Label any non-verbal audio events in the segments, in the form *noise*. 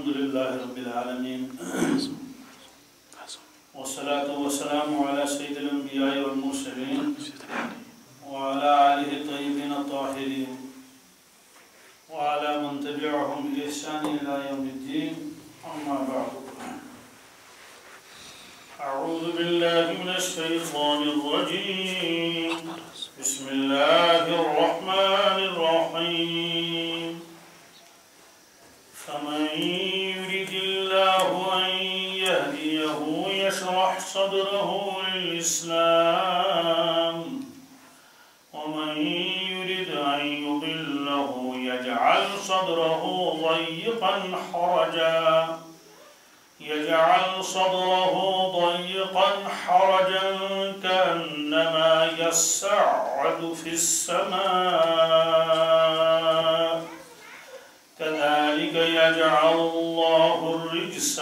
الحمد لله رب العالمين. والصلاة والسلام على سيد الأنبياء والمرسلين وعلى آله الطيبين الطاهرين وعلى من تبعهم بإحسان إلى يوم الدين. أما بعد. أعوذ بالله من الشيطان الرجيم. بسم الله الرحمن للإسلام ومن يرد أن يضله يجعل صدره ضيقا حرجا. يجعل صدره ضيقا حرجا كأنما يسعد في السماء. كذلك يجعل الله الرجس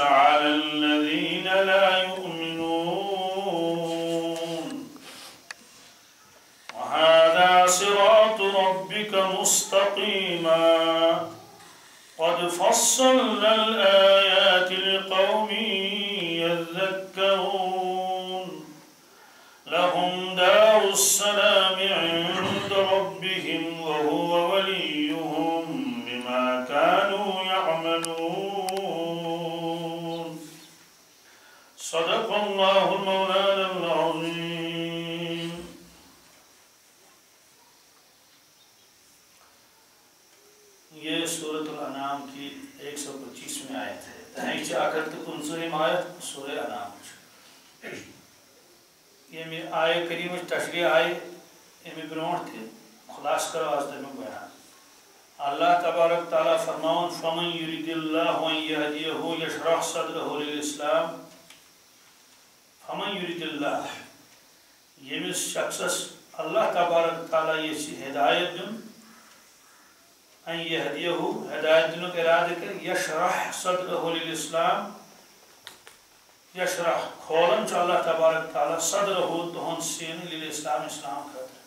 خلاص کرو آز تمیک بیان اللہ تبارک تعالیٰ فرماؤن، فمن یرید اللہ وان یهدیہو یشرح صدرہو للاسلام فمن یرید اللہ یمس شخصس اللہ تبارک تعالیٰ یہ سی ہدایت دن ان یهدیہو ہدایت دنوں کے ارادہ کر یشرح صدرہو للاسلام یشرح کھولن چھ اللہ تبارک تعالیٰ صدرہو تہن سین للاسلام اسلام خطر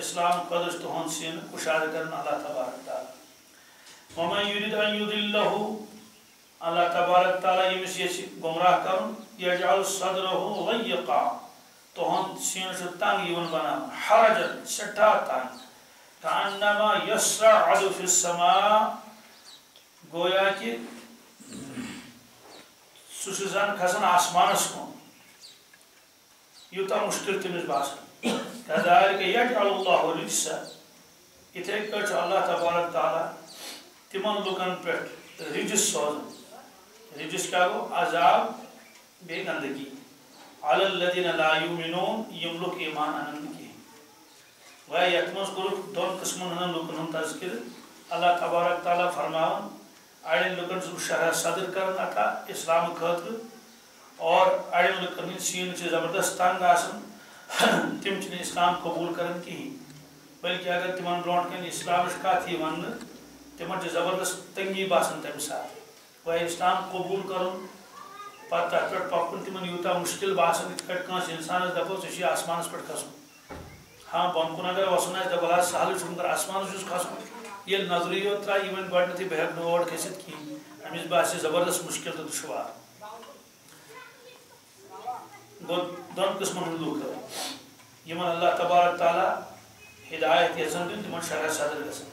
اسلام قدر تہن سین کشاد کرنا اللہ تبارک تعالیٰ۔ ومن یرید ان یضلہو اللہ تبارک تعالیٰ یمس یہ گمراہ کرن یجعل صدرہو غیقا تہن سین چھ تنگ یون بنا حرجن سٹھا تنگ۔ کانما یسرعد فی السماء گویا کہ سہ زن کھسان آسمانس کن یوتہ مشکل تمس باسان كذلك يجعل الله رجس اتھے پہ اللہ تبارک تعالیٰ تمن لکن پہ رجس سوزن. رجس کیا گو عذاب بے گندگی. علی الذین لا یؤمنون یم لوگ ایمان انن کی وہ یتمس گروپ دون قسمن ہن لوکن ہن تذکر اللہ تبارک تعالیٰ فرماون اڑین لوکن سب شرح صدر کرن عطا اسلام خاطر اور اڑین لوکن سین چھ زبردست تنگ آسن. *coughs* تم چھ اسلام قبول کرن کہین بلکہ اگر تمن برونٹ کن اسلام کت یہ ون تمن زبردست تنگی باسان تمہ سات وہ اسلام قبول کرن، پتہ تر پہ پکن تمن یوتا مشکل باسان ات پہ کنس انسانس دپو ژے آسمانس پہ کھسن۔ ہاں بن کن اگر وسن آس دپ سہل مگر آسمانس کھسن۔ یہ نظری یوت ترا یہ گۄڈنیتھٕے بہٕ ہٮ۪کہٕ نہٕ اور کھٔسِتھ کِہیٖنۍ أمِس باسہِ زبردست مُشکِل تہٕ دُشوار۔ گوٚو دۄن قٕسمَن ہُنٛد اللہ تبارک تعالیٰ ہدایت یژھان دیُن تِمن شرح صدر گژھان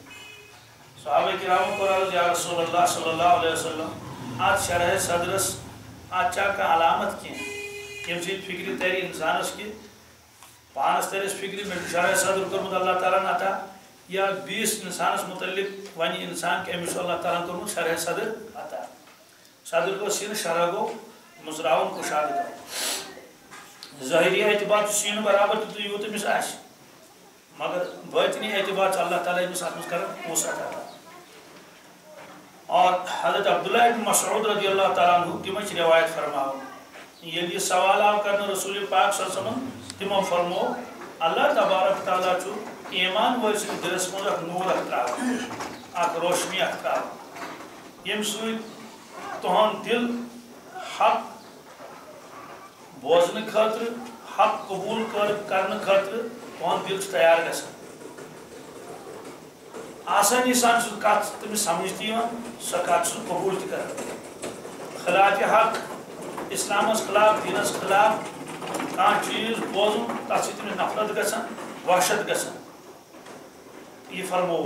صحابہ کرامو کوٚر یا رسول اللہ صلی اللہ علیہ وسلم اتھ شرح صدرس اتھ چھا کانٛہہ علامت کینٛہہ ییٚمہِ سۭتۍ فِکرِ ترِ اِنسانس کہِ پانس ترس فِکرِ مےٚ شرح صدر کوٚرمُت اللہ تعالیٰ ہن عطا یا بیس انسانس متعلق ون انسان کہ امس اللہ تعالیٰ کورمت شرح صدر عطا صدر گو سین شرح گو مزراون کشاد کر ظاہری اعتبار سین برابر تو یوت امس آس مگر باطنی اعتبار اللہ تعالیٰ امس اتھ کر وسعت عطا اور حضرت عبداللہ ابن مسعود رضی اللہ تعالیٰ عنہ تمچ روایت فرماؤ۔ یل یہ سوال آو کرنا رسول پاک صلی اللہ علیہ وسلم تمو فرمو اللہ تبارک تعالیٰ چھو ایمان ول سن دلس مز نور اخ تراو اخ روشنی اخ تراو یم سوت تہن دل، حق بوزن خاطر حق قبول کرنے خاطر تہن دل تیار گژھان آسانی سان سہ کت تمس سمجھ تہ سہ کت سہ قبول تہ کر خلاف حق، اسلامس خلاف، دینس خلاف کان چیز بوزن تک سی نفرت گژھان، وحشت گژھان۔ یہ فرمو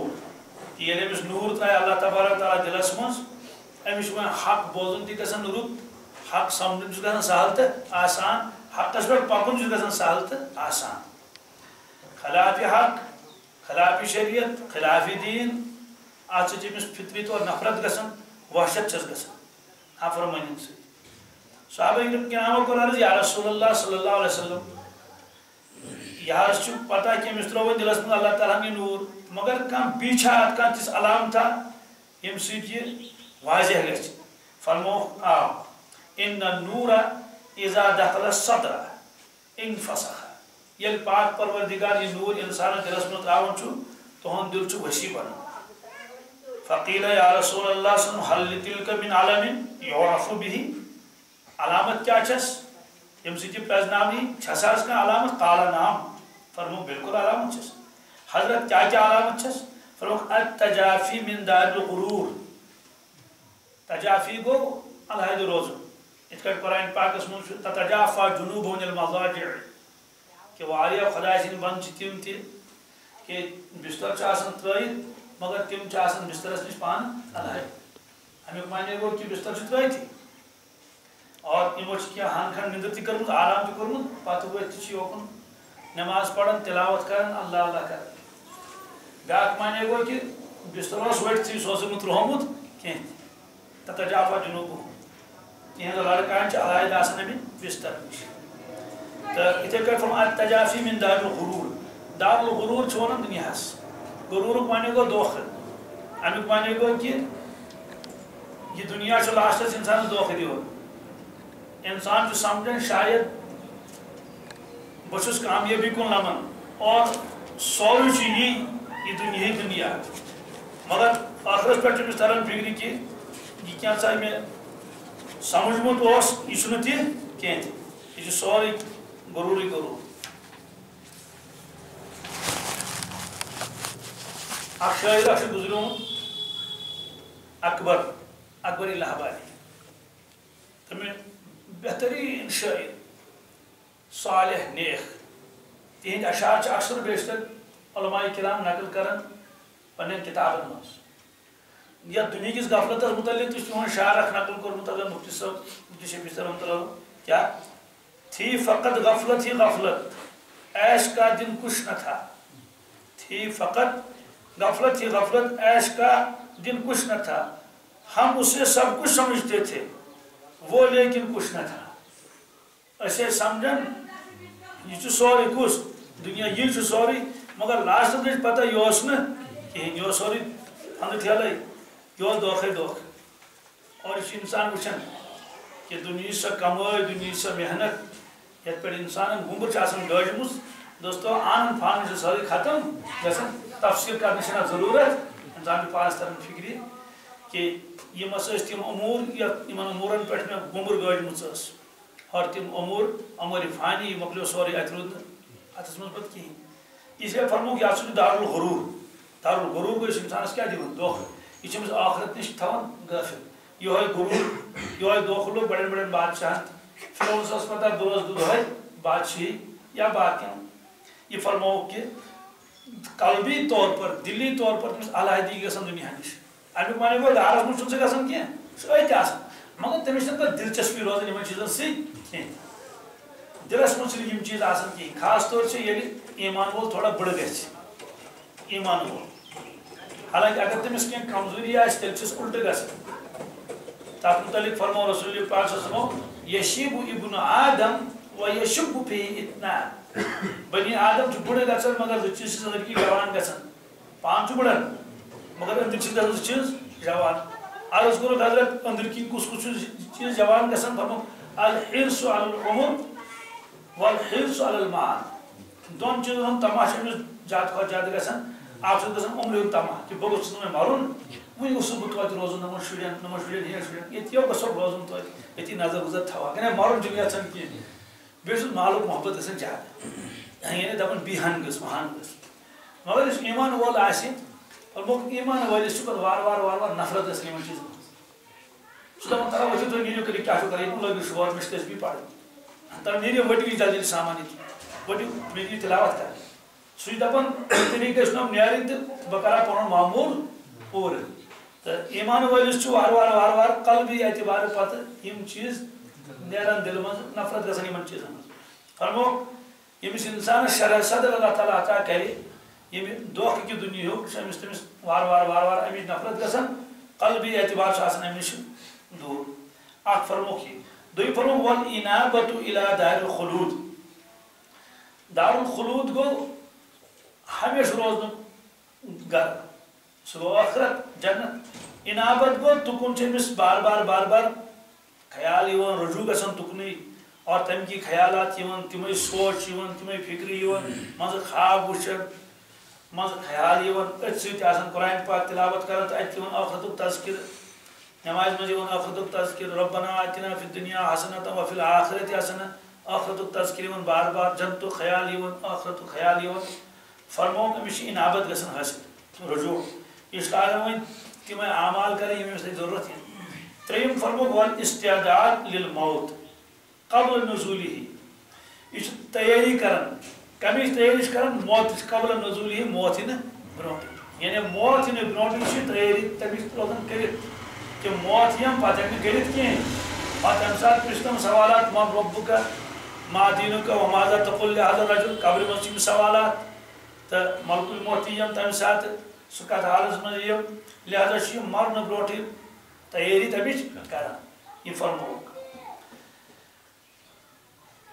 کہ ییٚلہِ أمِس نوٗر اللہ تبارک تعالیٰ دِلس منٛز، أمِس چھُ حق بوزُن تہِ گژھان رُت حق سمجھُن چھُ گژھان سہل تہٕ آسان. حقس پٮ۪ٹھ پکُن چھُ گژھان سہل تہٕ آسان. خلاف حق خلاف شریعت خلاف دین. اتھ سۭتۍ چھِ أمِس فطری طور نفرت گژھان وحشت چھس گژھان نافرمٲنی ہاں سۭتۍ صحابہ کرامو کوٚر عرض یا رسول اللہ صلی اللہ علیہ وسلم یہ حظ چھُ پتہ کہ أمِس ترٛوو دِلس منٛز اللہ تعالیٰ ہن یہِ نوٗر، مگر کانٛہہ بیٚیہِ چھا اتھ کانٛہہ تِژھ علامتا ییٚمہِ سۭتۍ یہِ واضح گژھِ فرمو آ ان نوٗرا اذا دخل صدرا انفسخ ییٚلہِ پاک پروردگار یہِ نوٗر اِنسانس دِلس منٛز ترٛاوان چھُ تُہُنٛد دِل چھُ ؤسیع بنان فقیٖل یا رسول اللہ صلی اللہ علیہ وسلم تِلکہ من علم یعرف به علامت کیا چھس ییٚمہِ سۭتۍ یہِ پرٛزناونہٕ یی چھسا حظ کانٛہہ علامت قالا نام فرمو بالکل علامت چھس حضرت کیا کیا علامت چھس فرمو التجافی من دار الغرور تجافی گو علیحدہ روزن ات کٹ قرآن پاکس من تتجافا جنوبون المضاجع، کہ واریاہ خدا سن بند چھ تم تہ کہ بستر چھ آسان ترٲیِتھ مگر تم چھ آسان بسترس نش پان علیحدہ امیک معنی گو کہ بستر چھ ترٲیِتھٕے اور یمو چھ کینٛہہ ہن ہاں کھنڈ نندر تہ کٔرمٕژ آرام تہ کوٚرمُت پتہٕ ؤتھۍ تہ چھ یوکُن نماز پڑھان تلاوت کران اللہ اللہ کران بیاکھ معنی گو کہ بستر اوس ؤٹھۍتھٕے سُہ اوسُکھ نہٕ ترٛوومُت کینٛہہ تہِ تتجافا جنوبہٕ تِہنٛز لڑکان چھِ علاحدہ آسان أمِتۍ بستر نِش تہٕ یِتھَے کٲٹھۍ فرم التجافی من دار الغرور دار الغرور چھِ وَنان دُنیاہس غروٗرُک معنی گوٚو دھوکہٕ امیُک معنی گوٚو کہِ یہِ دُنیا چھُ لاسٹس اِنسانس دھوکہٕ دِوان انسان چھُ سمجھان شاید بہٕ چھُس کامیٲبی کُن لمان اور سورُے چھُ یہ دنیا ہی دنیا۔ مگر آخرس پہ تمس تران فکر کہ یہ کیا سا مے سمجھمت اس یہ چھُنہٕ تہِ کینٛہہ تہِ یہِ چھُ سورُے اکبر اکبر الہ آبادی تٔمۍ بہتریٖن شٲعر صالح نیک تِہنٛدۍ اشعار اکثر بیشتر علماء کرام نقل کران پنن کتابن مز یا دنیا کس غفلت متعلق تہن شعر نقل کورمت اگر مفتی صاحب، مفتی شفیع صاحب رحمۃ اللہ کیا؟ تھی فقط غفلت ہی غفلت۔ ایش کا دن کچھ نہ تھا۔ تھی فقط غفلت ہی غفلت۔ ایش کا دن کچھ نہ تھا۔ ہم اسے سب کچھ سمجھتے تھے۔ وہ لیکن کچھ نہ تھا۔ اسے سمجھن؟ یہ سورے کس دنیا یہ سورے مگر لاسٹ پتہ یہ کہین یہ سوری پھند ٹھیلے یہ دھوکھے دھوکھ اور یہ انسان وچان کہ دنیا سا کمائی، دنیا سا محنت یت پہ انسان گمبر ڈجمس دوستو، آن فان سے ساری ختم. گھن تفصیل کرنے ضرورت انسان پانس تران فکری کہ یہ تم امور ان امورن پہ میں گمبر گاجم اور تم امور امور فانی یہ سوری ات رود اتس من پتہ کہین اس لیے فرمو کہ یہ دار الغرور دار الغرور گو انسانس کیا جی دیون یہ چھ آخرت نش غافل یہ غرور یہ دھوکہ بڑے بڑے بادشاہ فرعون سس پتہ دوز دہے بادشاہی یا باقی یہ فرمو کہ قلبی طور پر دلی طور پر تمس علیحدگی گژھان دنیا نش امیک معنی گو دارس من چھ گژھان کی سہ ات آسان مگر تمس چھنہٕ دلچسپی روزان یمن چیزن سۭتۍ کینٛہہ دلس من یم چیز آسان کی خاص طور سے یل ایمان وول تھوڑا بڑ گھس ایمان وول حالانکہ اگر تمس کی کمزوری آس تیل چھس الٹ گژھان تک متعلق فرمو رسول پاک صلی اللہ علیہ وسلم یشیب ابن آدم و یشب فی اتنا۔ بنی آدم چھ بڑ گژھان مگر چیز لڑکی جوان گژھان پان چھ بڑن مگر اندر چھ گژھان چیز جوان عرض کرو حضرت اندر کی کس کس چیز جوان گژھان فرمو الحرص علی العمر والحرص على المال۔ دون چیزن ہن تماش امس زیادہ کھۄتہٕ زیادٕ گژھان اکھ چھُ گژھان عمرِ ہُنٛد تما کہِ بہٕ گوٚژھُس نہٕ مَرُن وٕنہِ گوٚژھُس بہٕ توتہِ روزُن نۄمن شُرٮ۪ن نۄمن شُرٮ۪ن ہِنٛدٮ۪ن شُرٮ۪ن ییٚتہِ گوٚژھو روزُن توتہِ نظر وظر تھاوان یعنی مَرُن چھُنہٕ یَژھان کینٛہہ بیٚیہِ چھُس محبت گژھان زیادٕ یعنی دَپان بیٚہن گٔژھ وہن گٔژھ مگر یُس ایٖمان وول آسہِ فرموک ایٖمان وٲلِس چھُ پَتہٕ وارٕ وارٕ وارٕ وارٕ نفرت گژھان یِمن چیٖزن سہ دپان ترا ورتھو تُہۍ نیٖرِو کٔرِو کیٛاہ چھُو کَران ییٚتہِ لٲگِو شور مےٚ چھِ تسبیٖح پَرٕنۍ تَلہٕ نیٖرِو جلدی سامان ییٚتہِ ؤٹِو مےٚ دِیِو سُہ چھُ دَپان تیٚلہِ گژھِ نہٕ نیرٕنۍ تہٕ بہٕ کَرٕ پَنُن معموٗل پوٗرٕ تہٕ ایٖمان وٲلِس چھُ وارٕ قلبی اعتبارٕ پَتہٕ یِم چیٖز نیران دِلہِ منٛز نفرت گژھان یِمن چیٖزن منٛز فرمو ییٚمِس اِنسانَس شرح صدر اللہ تعالیٰ عطا کَرِ ییٚمہِ دھوکہٕ کہِ دُنیہُک چھُ أمِس تٔمِس وارٕ وارٕ وارٕ وارٕ نفرت گژھان قلبی اعتبار چھُ آسان اَمہِ نِش دوٗر۔ اکھ فرموکھ یہِ دوٚیِم فرموکھ وَل اِنابتُ اِلا دارِ خلوٗد دارُل خلوٗد گوٚو ہمیشہٕ روزنُک گرٕ سُہ گوٚو ٲخرت جنت۔ اِنابت گوٚو تُکُن چھُ أمِس بار بار بار بار خیال یِوان، رجوع گژھان تُکنُے اور تَمہِ کی خیالات یِوان تِمے سونٛچ یِوان تِمے فِکرِ یِوان۔ منٛزٕ خواب وٕچھان منٛزٕ خیال یِوان۔ أتھۍ سۭتۍ آسان قرآن پاک تِلاوت کران تہٕ اَتہِ یِوان ٲخرتُک تذکِر۔ نٮ۪مازِ منٛز یِوان ٲخرتُک تذکِر۔ رۄبنا آتِنا فی دُنیا حسنت وفِل آخرت آسان ٲخرتُک تذکِر یِوان بار بار۔ جنتُک خیال یِوان ٲخرتُک خیال یِوان۔ فرمووُکھ أمِس چھِ اِنابت گژھان رجوع۔ یہِ چھُ لاگان وۄنۍ تِمے اعمال کَرٕنۍ یِم أمِس تَتہِ ضروٗرت یِن ترٛیٚیِم فرمووُکھ موت قبل نزوٗلی یہِ چھُ تیٲری کران کَمِچ تیٲری چھِ قبل نزوٗلی موت یِنہٕ برونٛٹھٕے یعنی موت یِنہٕ برونٛٹھٕے چھِ تیٲری روزان کٔرِتھ کہ موت یِم پَتہٕ ہیٚکہِ نہٕ کٔرِتھ کِہیٖنۍ پَتہٕ اَمہِ ساتہٕ سوالات ما رۄبہٕ کا ما دیٖنُک ومازا تقُل لہٰذا رجُل قبرِ منٛز چھِ سوالات۔ تہٕ ملکُل موت یِم تَمہِ ساتہٕ سُہ کَتھ حالَس منٛز یِم، لہٰذا چھِ یِم مَرنہٕ برونٛٹھٕے تیٲری تَمِچ کران یہِ فرمووُکھ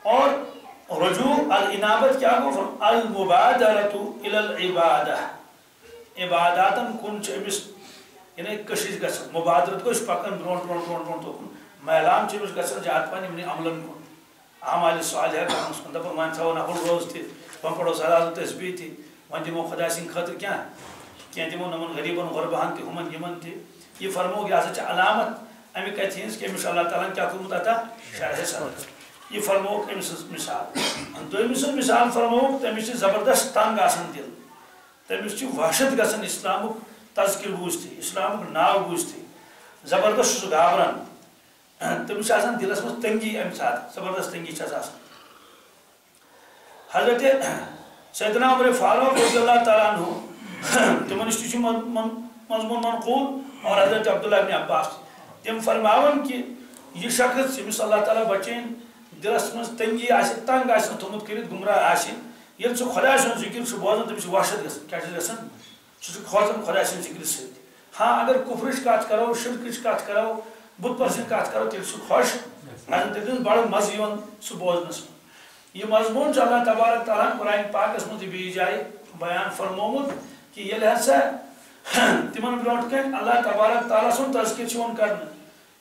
اور رجوع العنابت کیا گو؟ المبادرت الى العبادہ۔ عباداتن کن چھ امس یعنی کشش گژھان مبادرت گوش پکن برونٹ برونٹ برونٹ برونٹ تکن میلان چھ امس گژھان جات پان یمنی عملن کن۔ اعمال صالحہ کرنس کن دپا ون تھاو نفل روز تہ ون پڑھو سلات تسبیح تہ ون دمو خدا سن خاطر کیا کیا دمو نمن غریبن غربہن تہ ہمن یمن تہ یہ فرمو یہ ہسا علامت امی کتھ ہنز کہ امس اللہ تعالیٰ کیا کوٚرمُت عطا شرح صدر یہ فرموک أمۍ سٕنٛز مثال دوٚیمہِ سٕنٛز مثال فرموک تٔمِس چھِ زبردست تنگ آسان دِل تٔمِس چھِ وحشت گژھان اِسلامُک تذکر بوٗزتھٕے اِسلامُک ناو بوٗزتھٕے زبردست چھُ سُہ گابران تٔمِس چھِ آسان تنگی اَمہِ ساتہٕ زبردست تنگی چھَس آسان حضرت سیدنا عمر فاروق رضی اللہ تعالیٰ عنہ تِمن تہِ چھُ مضموٗن منقوٗل اور حضرت عبداللہ ابن عباس۔ تِم فرماوان کہِ یہِ شخص ییٚمِس اللہ تعالیٰ بچٲیِن دلس من تنگی تنگ آن تھومت کر گمراہ آل سہ خدا سن ذکر بوزان تمہیں وحشت گا کیا سہ کھوژان خدا سن ذکر ست ہاں اگر کفرچ کت کرو شرکچ کت کرو بت پرسن کت کرو تیل سہ خوش۔ تیل بڑ مزہ سہ بوزنس یہ مضمون اللہ تبارک تعالیٰ قرآن پاکس مجھ بیس جائے بیان فرمومت کہ یل ہسا تمن برو کن اللہ تبارک تعالیٰ سن تذکر کرنے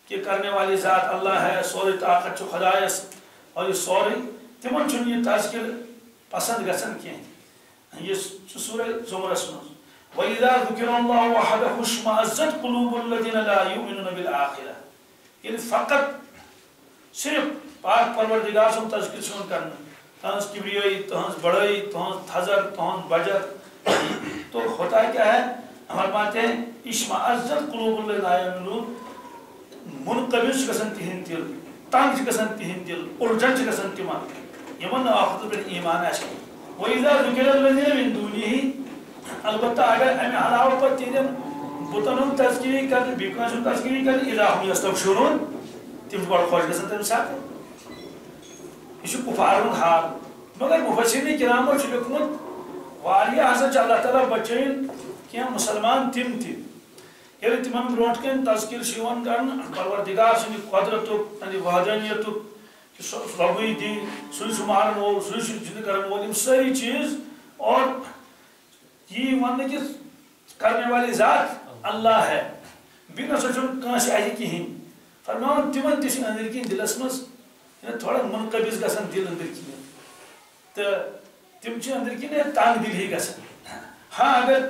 کہ کرنے والی ذات اللہ ہے، سوری طاقت خدایس اور یہ سوری تمن چھ یہ تذکر پسند گژھان کی یہ سورہ زمرس من وَإِذَا ذُكِرَ اللَّهُ وَحَدَهُ اشْمَأَزَّتْ قُلُوبُ الَّذِينَ لَا يُؤْمِنُونَ بِالْآخِرَةِ۔ یعنی فقط صرف پاک پروردگار سن تذکر چھون کرنا۔ تہنز کبریائی، تہنز بڑائی، تہنز تھزر، تہنز بجر۔ تو ہوتا کیا ہے؟ ہمارے بات ہے اشمأزت قلوب الذین لا يؤمنون منقبض گژھان تہند دل، تنگ گژھان تہند دل، الجھن گژھان تمن یمن آخر پہ ایمان آس وَإِذَا ذُكِرَ الَّذِينَ مِن دُونِهِ، البتہ اگر امہ علاوہ پتہ تہندین بُتن ہُنٛد تذکیری کرنہٕ بیٚیہِ کٲنٛسہِ ہُنٛد تذکیری کرنہٕ اِذا ہُم یستبشرون، تِم چھِ بڑٕ خۄش گژھان تمہِ ساتہٕ یہِ چھُ حال مگر مُفسِرینی کِرامو چھُ لیوکھمُت واریاہ ہسا اللہ تعالیٰ بچٲیِن کینٛہہ مُسلمان تِم تہِ ییٚلہِ یعنی تِمن برونٛٹھ کَنۍ تذکیٖر چھُ یِوان کرنہٕ پروردِگار سٕنٛدِ قۄدرتُک تہنٛدِ کہ ربٕے دی سُے چھُ مارن وول سُے چھُ کرن وول یِم سٲری چیٖز۔ اور یی وننہٕ کہِ کرنے والی ذات اللہ ہے۔ بیٚیہِ نسا چھُنہٕ کٲنٛسہِ اَتھِ کِہیٖنۍ فرماوان تِمن تہِ چھِ أنٛدٕرۍ کِنۍ دِلس منٛز یعنی تھوڑا منقبض گژھان دِل أنٛدٕرۍ کِنۍ تہٕ تِم چھِ أنٛدٕرۍ تنگ دِل ہی گژھان ہاں اگر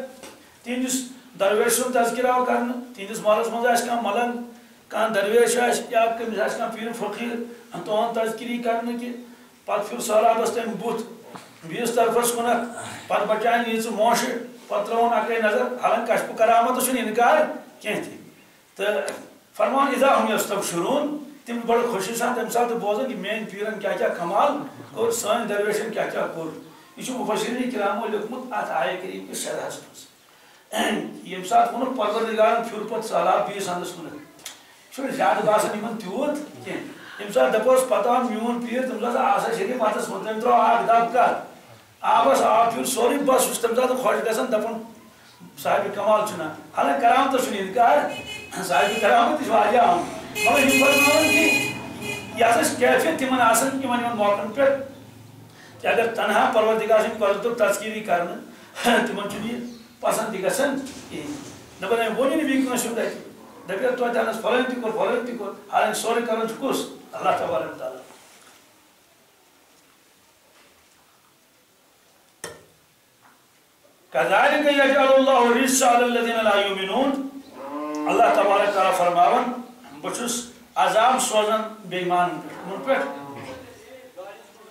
تِہنٛدِس درویش سُنٛد تذکر آو کرنہٕ، تِہنٛدِس محلس منٛز آسہِ کانٛہہ ملنگ کانٛہہ درویش یا کٔمِس آسہِ کانٛہہ پیٖر فقیٖر تہنٛد تذکری کرنہٕ کہِ پتہٕ پھِر سہلابس تمہِ بُتھ، بیٚیِس طرفس کُنتھ، پتہٕ بچاین ییٖژٕ موشہِ پتہٕ ترٛاوُن اکے نظر، حالانکہِ کشپہٕ کرامت چھُنہٕ اِنکار کینٛہہ تہِ۔ فرمان اذا ہم یستبشرون تم بڑے خوشی سان، تم ساتھ بوزن کہ مین پیرن کیا کیا کمال اور سان درویشن کیا کیا کور یہ مفسرین کرامو لکھمت ات آئے کریم کے شرح مز یم سات ون پروردگارن پھر پت سہلاب بیس اندس کن چھ زیادہ باسان یمن تیوت کی یم سات دپوس پتہ میون پیر، تم سات آسا شریف اتس من تم ترو آگ دب کر آبس آب پھر سوری بس تم سات خوش گژھان دپن۔ صاحب کمال چھنا حالانکہ کرام تو چھنی انکار صاحب کرام تو چھواری آم مگر یہ فرماون کہ یہ اس کیفیت تمن آسن یمن یمن موقعن پہ کہ اگر تنہا پروردگار سن قدرت تذکیری کرنا تمن چھنی پسند تہ گژھان کہین دپان أمۍ ووٚنُے نہٕ بیٚیہِ کٲنٛسہِ ہُنٛد اَتہِ دَپہِ توتہِ اَنس فلٲنۍ تہِ کوٚر فلٲنۍ تہِ کوٚر حالانکہِ اللہ تبارک تعالیٰ كذلك يجعل الله الرجس على الذين لا يؤمنون الله تبارك تعالى فرماون بچس عذاب سوزن بےمان من پہ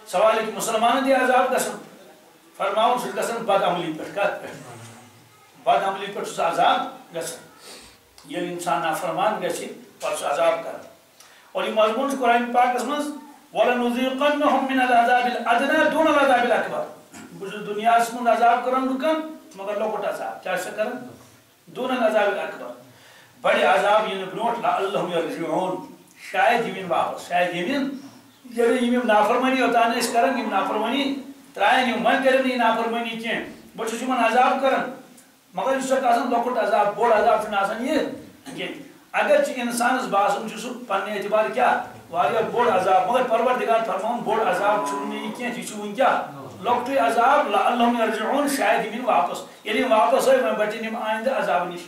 سوال کہ مسلمان دی عذاب گژھن فرماون سہ گژھن بد عملی پہ کت پہ بد عملی پہ سہ عذاب گژھن یل انسان نافرمان گژھِ پتہ سہ عذاب کر۔ اور یہ مضمون قرآن پاکس مز۔ وَلَنُذِيقَنَّهُم مِّنَ الْعَذَابِ الْأَدْنَىٰ دُونَ الْعَذَابِ الْأَكْبَرِ۔ بہٕ چھُس دُنیاہس منٛز عذاب کران لُکن مگر لۄکُٹ عذاب۔ کیٛاہ چھِ کران دوٗن العذاب الْأَكْبَر۔ بڑِ عذاب یعنی یِنہٕ برونٛٹھ لَعَلَّهُم يَرْجِعُونَ شاید یِمن واپس، شاید یِمن ییٚلہِ یِم نافرمٲنی اوٚتان ٲسۍ کران یِم نافرمٲنی ترٛایَن یِم وۄنۍ کٔرِنۍ نہٕ یہِ نافرمٲنی کینٛہہ بہٕ چھُس یِمن عذاب کران مگر یہِ چھُ آسان لۄکُٹ عذاب، بوٚڑ عذاب چھُنہٕ آسان یہِ کینٛہہ اگر چھِ اِنسانَس باسان چھُ سُہ پننہِ اعتبار کیٛاہ واریاہ بوٚڑ عذاب، مگر پروردگار فرماوُن بوٚڑ عذاب چھُنہٕ یہِ کینٛہہ یہِ چھُ وٕنۍ کیٛاہ لۄکٹُے عذاب اللہم یرجعون، شاید یِم واپس. ییٚلہِ یِم واپس آے وۄنۍ بچن یِم آیندٕ عذاب نِش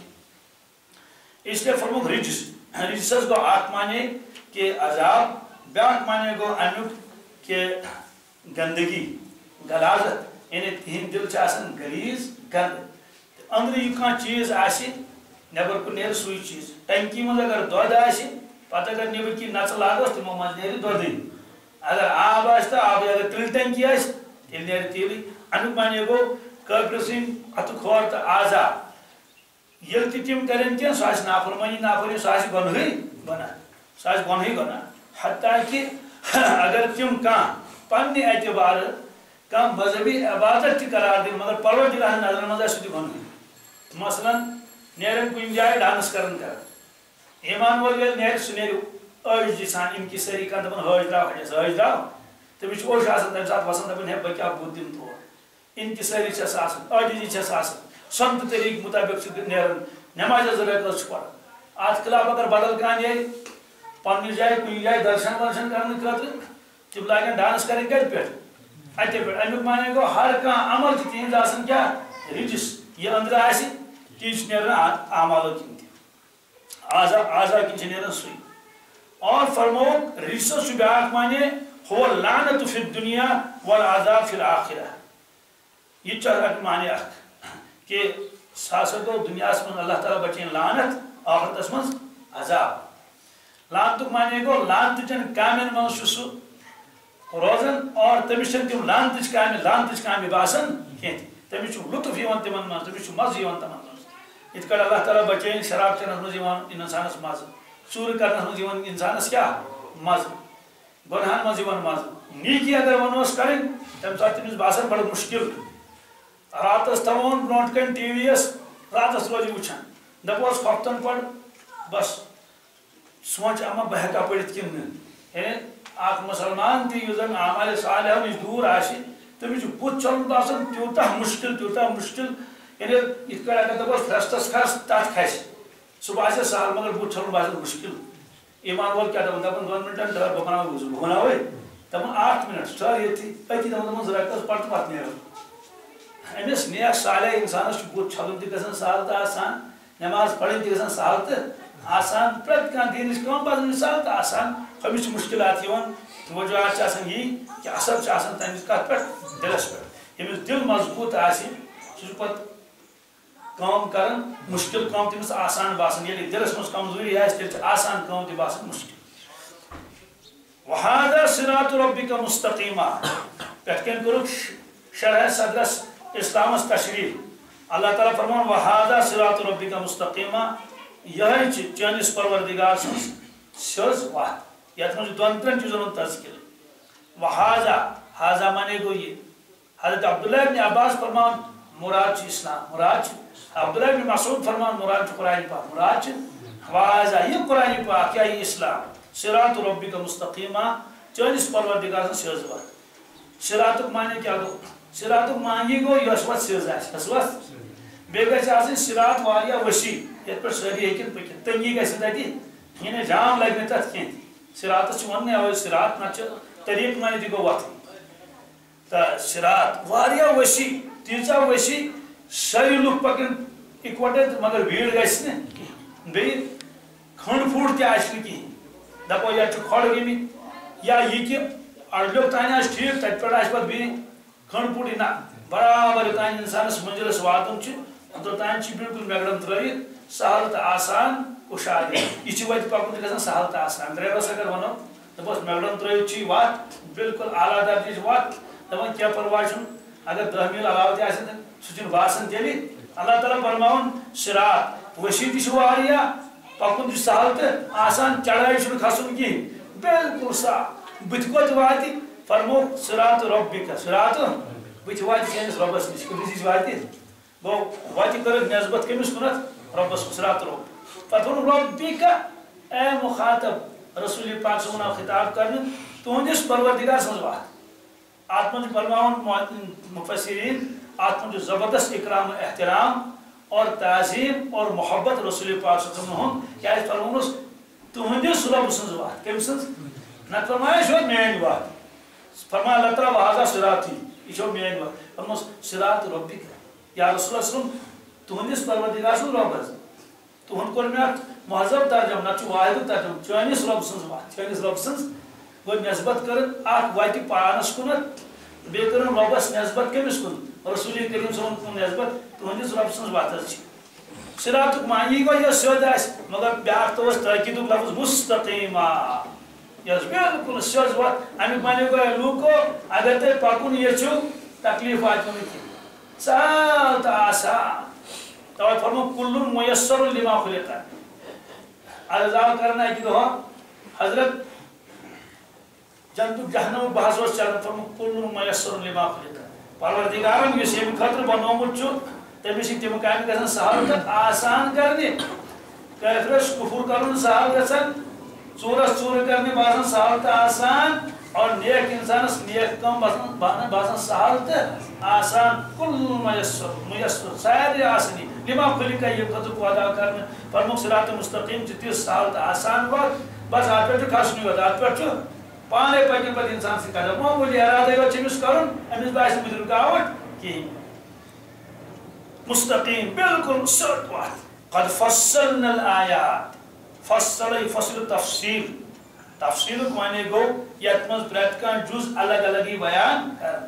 اس لیے فرموک رجس، رجسس گو اکھ مانے کہ عذاب بیاکھ مانے گو امیُک کہ گندگی، غلازت یعنی تِہنٛدۍ دِل چھِ آسان غلیٖظ گنٛدٕ۔ أنٛدرٕ یہِ کانٛہہ چیٖز آسہِ نیبر کُن نیرِ سُے چیٖز۔ ٹنکی منٛز اگر دۄد آسہِ پتہٕ اگر نیبر کِنۍ نژٕ لاگوس تِمو منٛز نیرِ دۄدٕے اگر آب آسہِ تہٕ آبٕے اگر تِلہٕ ٹنکی آسہِ تیٚلہِ نیرِ تیٖلٕے امیُک مانے گوٚو کٲفرٕ سٕنٛدۍ اَتھٕ کھور تہٕ آزاد ییٚلہِ تہِ تِم کَرن کینٛہہ سُہ آسہِ نافرمٲنی نافرمٲنی سُہ آسہِ گۄنہٕے گۄناہ حتیٰ اگر تِم کانٛہہ پننہِ اعتبارٕ کانٛہہ مذہبی عبادت تہِ قرار دِنۍ مگر پروردِگار سٕنٛدِ نظرن منٛز آسہِ سُہ مثلاً نیرن کُنہِ جایہِ ڈانٕس کران کران ایمان وول ییٚلہِ نیرِ سُہ نیرِ أڑۍ سان اِن کی سٲری کانٛہہ دَپان حٲج درٛاو ہَجس حٲج درٛاو تٔمِس چھُ اوٚش آسان تَمہِ ساتہٕ وَسان دَپان ہے بہٕ کیٛاہ بُتھ دِمہٕ تور اِن کی سٲری چھَس آسان جی چھَس آسان سۄنتہٕ طریٖقہٕ مُطٲبِق چھُ نیران نٮ۪مازِ زٕ رٮ۪تھ چھُ پَران اگر بدل کانٛہہ نیرِ پنٛنہِ جایہِ کُنہِ جایہِ درشن ورشن کرنہٕ خٲطرٕ تِم لاگن ڈانس کَرٕنۍ کَتہِ پٮ۪ٹھ اَتہِ پٮ۪ٹھ اَمیُک مانے گوٚو ہر کانٛہہ عمل چھِ تِہنٛدۍ آسان کیٛاہ رِجِس، یہِ أنٛدرٕ آسہِ تی چھُ نیران اعمالو کِنۍ تہِ آزا آزا کِنۍ چھِ نیران سُے اور فرموک رِجسَس چھُ بیٛاکھ مانے، ہو لعنت فی الدنیا والعذاب فی الآخرہ یہ چھُ اکھ مانے اکھ کہ سُہ ہسا گوٚو دُنیاہس اللہ تعالیٰ بچٲیِن لعنت آخرتس منٛز عذاب۔ لعنتُک مانے گوٚو لعنتٕچٮ۪ن کامٮ۪ن منٛز چھُ سُہ روزان اور تٔمِس چھنہٕ تِم لعنتٕچ کامہِ لعنتٕچ کامہِ باسان کینٛہہ تہِ تٔمِس چھُ لُطف یِوان تِمن منٛز تٔمِس چھُ مزٕ یِوان تِمن منٛز یِتھ کٲٹھۍ اللہ تعالیٰ بچٲیِن شراب چٮ۪نس منٛز یِوان اِنسانس مزٕ ژوٗرٕ کرنس منٛز یِوان اِنسانس کیٛاہ مزٕ گۄنہن منٛز یِوان مزٕ نیٖکی اگر ونہوس کرٕنۍ تمہِ ساتہٕ تٔمِس باسان بڑٕ مُشکِل۔ راتس تھاوون برونٛٹھ کَنۍ ٹی وی یس راتس روزِ وٕچھان دپوس ہفتن پڑ بس سونٛچ اما بہٕ ہٮ۪کا پٔرِتھ کِنہٕ نہٕ یعنی اکھ مُسلمان تہِ یُس زن عمالہِ صالحو نِش دوٗر آسہِ تٔمِس چھُ بُتھ چھلمُت آسان تیوٗتاہ مُشکِل تیوٗتاہ مُشکِل یعنی یِتھ کٲٹھۍ اگر دپوس فرٛستس کھس تتھ کھسہِ سُہ باسہِ سہل مگر بُتھ چھلُن باسہِ مُشکِل ایمان وول کیٛاہ دپان دپان دۄن مِنٹن ٹھٔہر بہٕ بناوٕ وضوٗ بہٕ بناوے دپان منٹ ٹھٔہر ییٚتھی أتی دپان دپان زٕ رٮ۪تس نیرو أمِس نیک صالح اِنسانس چھُ بُتھ چھلُن تہِ سہل تہٕ آسان نٮ۪ماز پرٕنۍ تہِ گژھان سہل تہٕ آسان پرٛٮ۪تھ کانٛہہ دیٖنٕچ کٲم پزان سہل تہٕ آسان أمِس چھِ مُشکِلات یِوان وجوہات چھِ آسان یی کہِ اثر چھُ آسان تَمہِ کتھ پٮ۪ٹھ دِلس پٮ۪ٹھ ییٚمِس دِل مضبوٗط آسہِ سُہ چھُ پتہٕ کٲم کران مُشکِل کٲم آسان باسان ییٚلہِ دِلس منٛز کمزوٗری آسہِ تیٚلہِ چھِ آسان کٲم تہِ باسان مُشکِل۔ وہادہ صراط ربک مستقیمہ۔ پٮ۪ٹھ کَنۍ کوٚرُکھ شرح صدرس اسلامس تشریح اللہ تعالیٰ فرمان وہادہ صراط ربک مستقیمہ یہ چانس پروردگار سن سز وت یت من دون ترین چیزن تذکر وحاذا حاذا مانے گو یہ۔ حضرت عبداللہ ابن عباس فرمان مراد چھ اسلام مراد چھ عبداللہ ابن مسعود فرمان مراد چھ قرآن پاک، مراد چھ وحاذا یہ قرآن پاک یا یہ اسلام۔ صراط ربک مستقیمہ چانس پروردگار سن سز وت صراط معنی کیا گو صراط معنی گو یس سز آس یس وت بیٚیہِ گژھِ آسٕنۍ سِرات واریاہ ؤسیع یَتھ پٮ۪ٹھ سٲری ہیٚکن جام لگہِ نہٕ تَتھ کینٛہہ تہِ سِراتَس چھِ وَننٕے اَوَے سِرات نَتہٕ چھِ طریٖقہٕ معنی تہِ گوٚو وَتھٕے تہٕ سِرات واریاہ ؤسیع تیٖژاہ مگر بھیٖڑ گژھِ نہٕ بیٚیہِ کھنٛڈ پھوٚڑ تہِ آسہِ نہٕ کِہیٖنۍ دَپو یَتھ چھِ کھۄڈ گٔمٕتۍ یا یہِ کہِ اَڑلیُک تانۍ آسہِ ٹھیٖک تَتہِ پٮ۪ٹھ آسہِ پَتہٕ بیٚیہِ کھنٛڈ پھوٚڑٕے نہ برابر یوٚتانۍ اِنسانَس مٔنزِلَس واتُن چھُ توٚتانۍ میگڑم ترٲیِتھ سہل تہٕ آسان کُشاد یہِ چھِ وَتہِ پَکُن گژھان سہل تہٕ آسان۔ ڈرایورَس اگر وَنو، دَپوس میگڑم ترٲیِتھ چھِ یہِ وَتھ اعلیٰ درجٕچ وَتھ۔ دَپان کینٛہہ پَرواے چھُنہٕ، اگر دہ میٖل علاوٕ تہِ آسن سُہ چھُنہٕ باسان تیٚلہِ اللہ تعالیٰ فرماوُن شِرات ؤسیع تہِ چھُ واریاہ، پَکُن تہِ چھُ سہل تہٕ آسان چڑٲے چھُنہٕ کھسُن کِہیٖنۍ بِلکُل صاف بٕتھِ کوٚت واتہِ؟ فرمو صِرات رۄبِکا صِرات بٕتھِ واتہِ چٲنِس یعنی رۄبَس نِش کٔمِس نِش واتہِ گو وتہ کر نسبت کمس کنت ربس سرات رب. پتہ ربی کا اے مخاطب، رسول پاک صلی اللہ خطاب کرنے تہندس پروردگار سن وات ات من فرماون مفسرین ات من زبردست اکرام احترام اور تعظیم اور محبت رسول پاک صلی اللہ علیہ وسلم کیا یعنی فرمونس تہندس رب سن وات کم سن نہ فرمایا شو مین وات فرمایا، اللہ تعالی وہذا صراطی یہ شو مین وات فرموس صراط ربی کا یا رسول اللہ صلی تہندس پروردگار سن رب حظ تہن کور مے مہذب ترجم نہ واحد ترجم چٲنِس رب سٕنٛز وتھ چٲنِس رب سٕنٛز گوٚو نسبت کٔرٕن اکھ وتہِ پانس کُنتھ بیٚیہِ کٔرٕن رۄبس نسبت کٔمِس کُن رسول کریم صٲبن کُن نسبت تہنٛدِس رب سٕنٛز وتھ حظ چھِ صراطُک معنی گوٚو یۄس سیوٚد آسہِ مگر بیٛاکھ تو اوس تٲکیٖدُک لفظ مُستقیٖما یۄس بِلکُل سیوٚز وتھ امیُک معنی گوٚو لوٗکو، اگر تۄہہِ پکُن یژھِو تکلیٖف واتہِ نہٕ کینٛہہ سہل آسان توے فرمو کل میسر لما خلق۔ عذاب کرنا کہ دو حضرت جنت جہنم بحث اس چلن فرمو کل میسر لما خلق۔ پروردگارن یس یم خاطر بنومت چھ تمس تم کامہ گژھان سہل تہ آسان کرنی۔ کافرس کفر کرن سہل گژھان ژورس ژور کرنی باسان سہل تہ آسان اور نیک انسانس نیک کم باسان سہل تہ آسان. کل میسر میسر. سارے آسانی لما خلق یہ خطر کو ادا کرنے. فرمو صراط مستقیم چھ تیس سہل تہ آسان وقت. بس ات پہ کھسنی وقت ات پہ پانے پکن پتہ انسان سے قدم معمولی ارادہ یوت چمس کرن امس باس مجھ رکاوٹ کہین مستقیم. بالکل سٹ وقت. قد فصلنا الآیات. فصل فصل تفصیل۔ تفصیل معنی گو، یت مز پرت کان جز الگ الگ بیان کر۔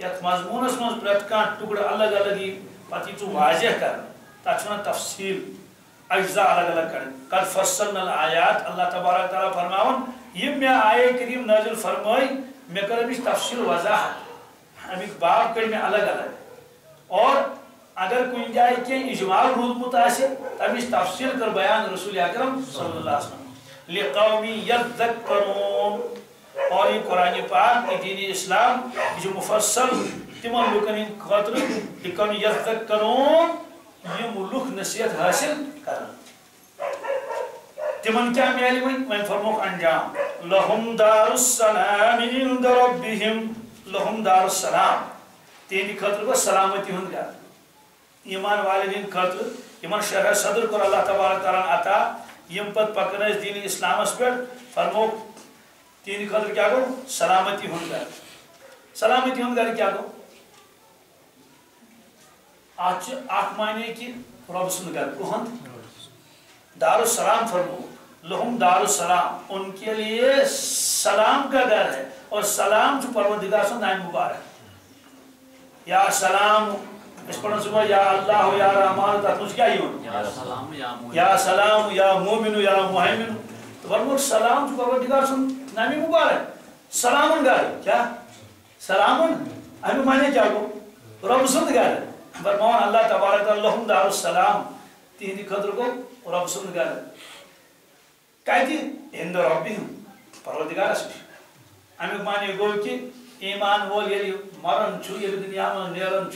یت مضمونس مز پرت کان ٹکڑ الگ الگ ہی پتہ چھ واضح کر۔ تک تفصیل۔ اجزاء الگ الگ کر۔ قد فصلنا الآیات، اللہ تبارک تعالی فرماون، یہ میں آیے کریم نازل فرمائی، میں کر امیش تفصیل وضاحت۔ امیک باب کر میں الگ الگ۔ اور اگر کوئی جائے کہ اجمال روزمت آسے تمیش تفصیل کر بیان رسول اکرم صلی اللہ علیہ وسلم۔ لقومی یذکرون۔ اور یہ قرآن پاک یہ دین اسلام جو مفصل تمام لوکن ہند خاطر لقومی یذکرون، یہ ملوک نصیحت حاصل کرن۔ تمن کیا میلی ون ون فرموک انجام۔ لهم دار السلام عند ربهم لهم دار السلام تین خاطر کو سلامتی ہند گھر ایمان والدین خاطر ایمان شرح صدر کر اللہ تبارک تعالیٰ عطا، یم پت پکن دین اسلامس پہ فرمو، تین خاطر کیا گو؟ سلامتی ہند گھر۔ سلامتی ہند گھر کیا گو؟ آج اخ معنی کہ رب سند گھر کہند دار السلام فرمو، لہم دار السلام ان کے لیے سلام کا گھر ہے اور سلام جو پروردگار سن، نائم مبارک۔ یا سلام اس پڑھن صبح یا اللہ یا رحمان تک مجھ کیا ہی ہوں یا سلام یا مومن۔ یا محمن تو فرمو سلام جو پروردگار سن نامی مبارک۔ سلامن گار کیا؟ سلامن؟ امی معنی کیا کو؟ رب سند گار فرمو اللہ تبارک اللہم دار السلام تین خطر کو رب سن گر کتہ ہند ربی پروردگارس نش امیک معنی گو کہ ایمان وول یل مران یل دنیا من نیران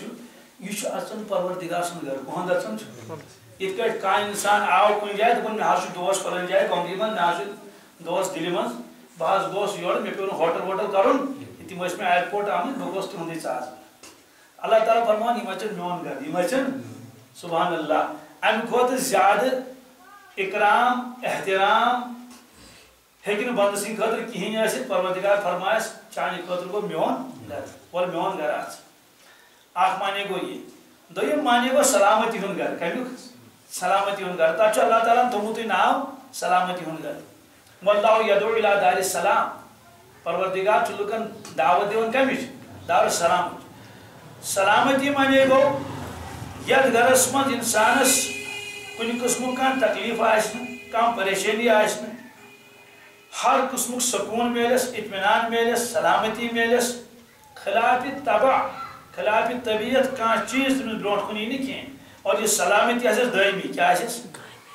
یہ اچان پروردگار سن گر کہن اچان یت کٹ کان انسان آو کن جائے دپن مے حظ دوست پھلن جائے کمری من مے دوست دلی من بہت گوس یور، مے پیون ہوٹل ووٹل کرن۔ تم مے ایئرپورٹ آمت بہ گوس تہندی ژاز اللہ تعالیٰ فرمان یہ اچن میون گر یہ اچن سبحان اللہ ام کھت زیادہ اکرام، احترام ہیکہ بند سن خاطر کہین اس پروردگار فرمائس چانہ خاطر گو میون گھر اور میون گھر آ اخ معنی گو یہ۔ دویم معنی گو سلامتی ہن گھر۔ کمیک سلامتی ہن گھر۔ تک اچھا اللہ تعالیٰ تھومت ناو سلامتی ہن گھر۔ واللہ یدعو الى دار السلام۔ پروردگار چھ لکن دعوت دیون کمچ دار السلام۔ سلامتی معنی گو یت گھرس من انسانس کن قسم کان تکلیف آسن کم پریشانی آسن ہر قسم سکون میلس، اطمینان میلس، سلامتی میلس۔ خلاف طبع خلاف طبیعت کان چیز تمہیں بروٹ کن یہ کی اور یہ سلامتی آس دائمی کیا آس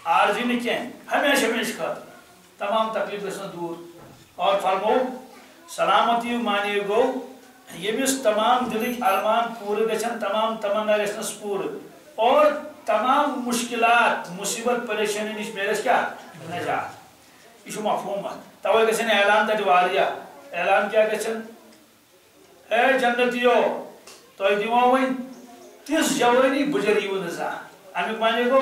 عارضی نہیں کی ہمیشہ ہمیشہ خاطر۔ تمام تکلیف گھن دور۔ اور فرمو، سلامتی معنی گو یمس تمام دلک ارمان پور گھن تمام تمنا گھنس پور۔ اور تمام مشکلات، مصیبت، پریشانی نش میرس کیا نجات۔ یہ مفہوم توے گھن اعلان تک واریاہ۔ اعلان کیا گھن اے جنتیو تہ دمو ون تس جوانی بجر یو نزا امیک معنی گو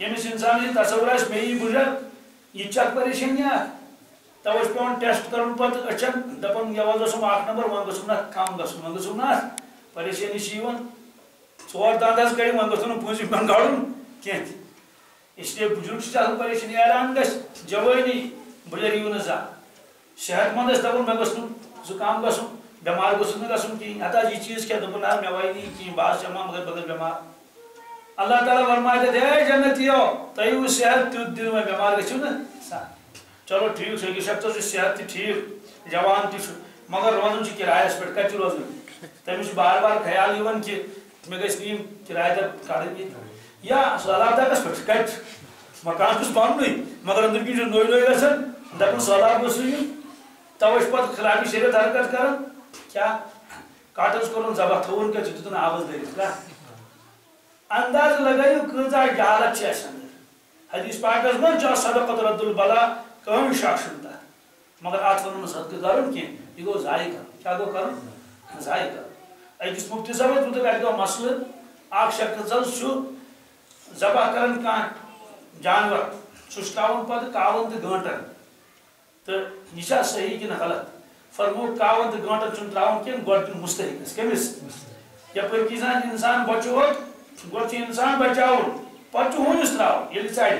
یمس انسان یہ تصور آس مے یہ بجر یہ چک پریشانی توے پیون ٹیسٹ کرن پتہ اچھن دپن یہ وزم اکھ نمبر ون گسم نا کم گسم ون گسم نا پریشانی چھ ژور دند حظ کڑ ون گوٚژھ نہٕ پونٛسہٕ من کڑُن کینٛہہ تہِ اسلیے بزرگ چھِ آسان پریشٲنی اعلان گژھِ جوٲنی بٕڈر یِیِو نہٕ صحت مند ٲسۍ دپُن مےٚ گوٚژھ نہٕ بٮ۪مار گوٚژھُس نہٕ گژھُن ہتا یہِ جی چیٖز کیٛاہ دوٚپُن نہ مےٚ وایہِ نہٕ یہِ کِہیٖنۍ مگر بہٕ گژھٕ بٮ۪مار اللہ تعالیٰ فرمایہِ تَتہِ ہے جنتِیو تۄہہِ یِیوٕ صحت تیُتھ دِنہٕ وۄنۍ بٮ۪مار گٔژھِو نہٕ چلو ٹھیٖک چھُ أکِس شخصس چھُ صحت تہِ ٹھیٖک، جوان تہِ چھُ مگر روزُن چھُ کِرایَس پٮ۪ٹھ کَتہِ چھُ روزُن تٔمِس چھُ بار بار خیال یِوان کہِ مے گھس نیم کرایہ در کڑی یا سہلاب تکس پہ کت مکان کس پن مگر اندر کی جو نوئی نوئی گھن دپن سہلاب گھس توے پہ خلافی شریعت حرکت کر کیا کاٹس کورن ذبح تھون کیا دتن آواز دٔرِتھ کیا انداز لگٲیِو کۭژاہ جہالت چھِ اَسہِ اندر حدیث پاکس منٛز چھُ صدقت رد البلا کٕہٕنۍ شک چھُنہٕ مگر اتھ ووٚنُن نہٕ صدقہٕ کرُن کینٛہہ یہِ گوٚو ضایع کرُن کیٛاہ گوٚو کرُن ضایع کرُن أکِس مفتی صٲبس مُتعلق اَکہِ دۄہ مسلہٕ اکھ شخص حظ چھُ ذبح کران کانٛہہ جانور۔ سُہ چھُ تھاوان پتہٕ کاوَن تہٕ گٲنٛٹن تہٕ یہِ چھا صحیح کِنہٕ غلط۔ فرمو کاوَن تہٕ گٲنٛٹن چھُنہٕ ترٛاوُن کینٛہہ گۄڈٕ دیُن مُستحقس کٔمِس یپٲرۍ کہِ زن اِنسان بچووُکھ گۄڈٕ چھُ اِنسان بچاوُن پتہٕ چھُ ہُمِس ترٛاوُن ییٚلہِ ژَرِ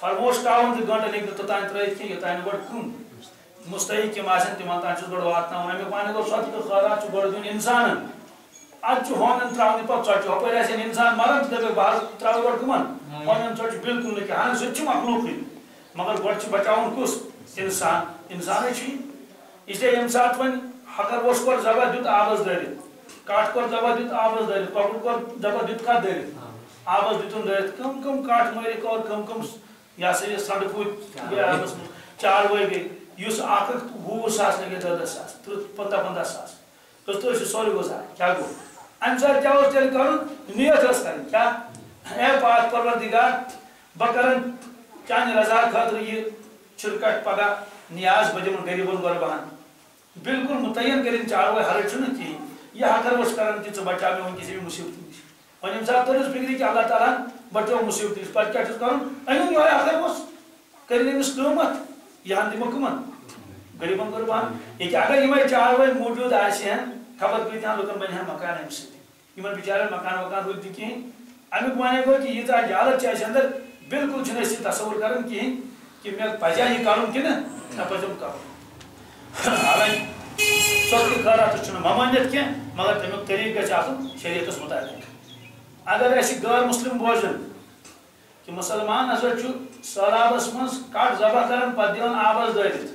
فرموس کاوَن تہٕ گٲنٛٹن ہیٚکہِ نہٕ توٚتانۍ ترٛٲیِتھ کینٛہہ یوٚتانۍ نہٕ گۄڈٕ کُن مستحق یِم آسن تِمن تام چھُس گۄڈٕ واتناوُن امیُک معنی گوٚو صدقہٕ خٲرات چھُ گۄڈٕ دیُن اِنسانن اد ہونن تراونہِ پتہٕ ژۄچہِ ہۄپٲرۍ آسن اِنسان مران تہٕ دپہِ بہٕ حظ تراوٕ گۄڈٕ کٕمن ہونن ژۄچہِ بِلکُل نہٕ کینٛہہ ہن سُہ تہِ چھُ مخلوقٕے مگر گۄڈٕ چھُ بچاوُن کُس؟ اِنسان۔ اِنسانٕے چھُ اسلیے ییٚمہِ ساتہٕ وۄنۍ ہکروش کوٚر ذبح دیُت آبس دٲرِتھ کٹھ کوٚر ذبح دیُت آبس دٲرِتھ کۄکُر کوٚر ذبح دیُت کتھ دٲرِتھ آبس دیُتُن دٲرِتھ کٕم کٕم کٹھ مٲرِکھ اور کٕم کٕم یہ ہسا یہِ سڑٕ پھوٗتۍ گٔے آبس منٛز چاروٲے گٔے یُس اکھ وُہ ساس لگے دہ ساس تٕرٛہ پنٛداہ پنٛداہ ساس سورُے گوٚو ضایع کیٛاہ گوٚو امہ ساتہٕ کیٛاہ اوس تیٚلہِ کَرُن نیت ٲس کَرٕنۍ کیٛاہ اے پاک پروردِگار بہٕ کَرن چانہِ رضا خٲطرٕ یہِ چھِرکٹ پگاہ نیاز بہٕ دِمن غریٖبن بالکل متعین کٔرِنۍ چاروٲے حرج چھُنہٕ کِہیٖنۍ یہِ حقر اوس کَران کہِ ژٕ بچاو مےٚ وٕنکٮ۪س ییٚمہِ مُصیبتہِ نِش وۄنۍ ییٚمہِ ساتہٕ تٔرٕس فِکرِ کہِ اللہ تعالیٰ ہن بچو مُصیبتہِ نِش پتہٕ کیٛاہ چھُس کَرُن أنِن یِہوے حقر اوس کٔرِنۍ أمِس قۭمتھ یہِ ہن دِمو کٕمن غریٖبن غۄرباہن ییٚکیٛاہ اگر یِمے چاروٲے موٗجوٗد آسہِ ہن خبر کۭتیاہن لُکن بنہِ ہن مکان امہِ سۭتۍ یمن بچارن مکان وکان روٗدۍ نہٕ کِہیٖنۍ امیُک معنی گوٚو کہِ ییٖژاہ جالت چھِ اَسہِ انٛدر بالکل چھُنہٕ تصور کران کِہیٖنۍ کہِ مےٚ پزیا یہِ کرُن کِنہٕ نہ پزیٚم کرُن حالانکہِ ژۄکہِ خٲراتس چھُنہٕ ممٲنِیت کینٛہہ مگر تمیُک طریٖقہٕ گژھِ آسُن شریعتس مُطابق۔ اگر اَسہِ غٲر مسلم بوزن کہِ مُسلمان ہسا سہلابس منٛز کٹھ ذبح کران پتہٕ دِوان آبس دٲرِتھ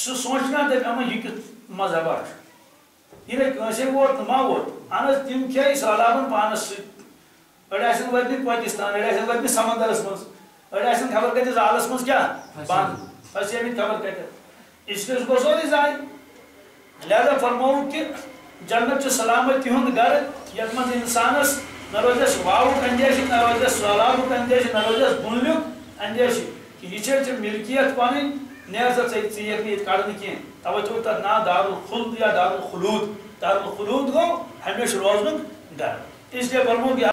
سُہ سونٛچنا دپہِ اما یہِ کیُتھ مذہبا چھُ ییٚلہِ ووت نہٕ ما ووت اہن حظ تِم کھے سہلابن پانس سۭتۍ أڑ آسن وٲتمٕتۍ پٲکِستان سمندرس منٛز۔ أڑ آسن خبر کتہِ زالس منٛز کیٛاہ بنٛد پھسیمٕتۍ خبر کتہِ اس لیے گوٚو سورُے ضایہِ لہذا فرمووُکھ کہِ جنت چھُ سلامتی ہُنٛد گرٕ یتھ منٛز انسانس نہ روزٮ۪س واوُک اندیشہِ نہ روزٮ۪س سہلابُک اندیشہِ نہ بُنلیُک اندیشہِ کہِ یہِ ژےٚ ملکیت پنٕنۍ نیرٕ سا ژےٚ ژٕ یِکھ نہٕ ییٚتہِ کڑنہٕ کینٛہہ توے تھوٚو تتھ ناو دارالخلد یا دارالخلوٗد دارالخلوٗد گوٚو ہمیشہِ روزنُک گرٕ اس لیے فرمووُکھ